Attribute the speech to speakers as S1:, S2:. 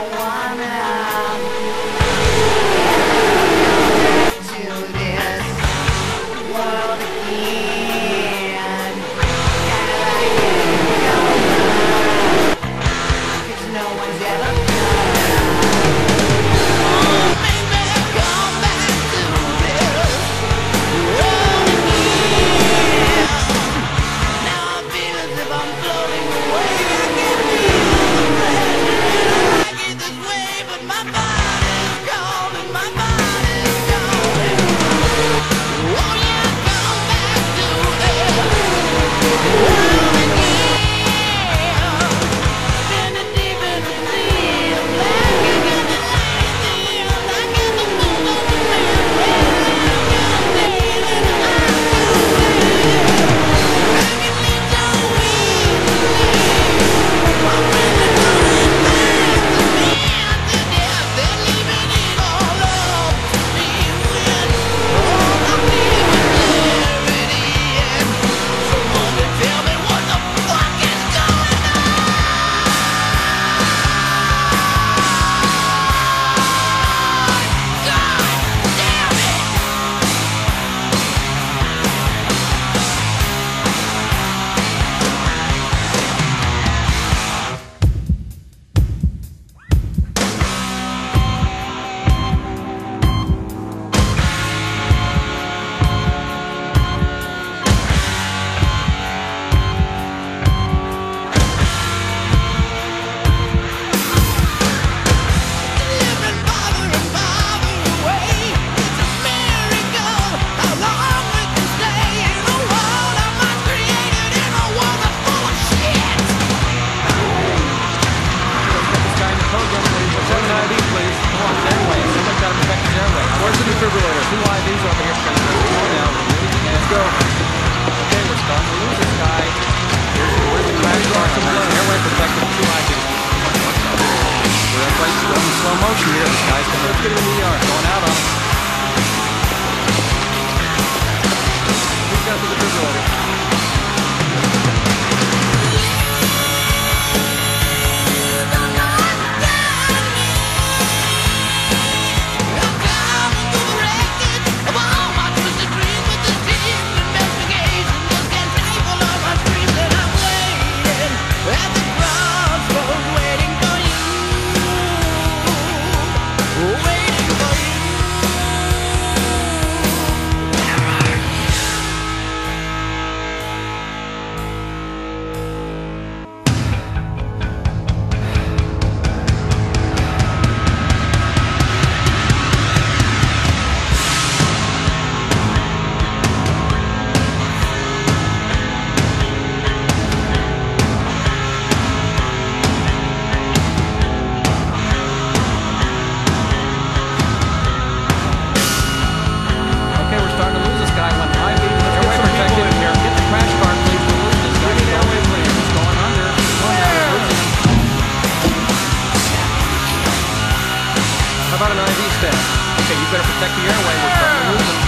S1: 我
S2: Where's the defibrillator? Two IVs over here. Come on now. Let's go. Okay, we're starting to lose this guy. Here's, where's the crash guard? Airway protected. Two IVs. We're in place. Going in slow motion here. This guy's going to get in the ER. Going out on him. about an IV? Okay, you better protect the airway. We're starting to lose them.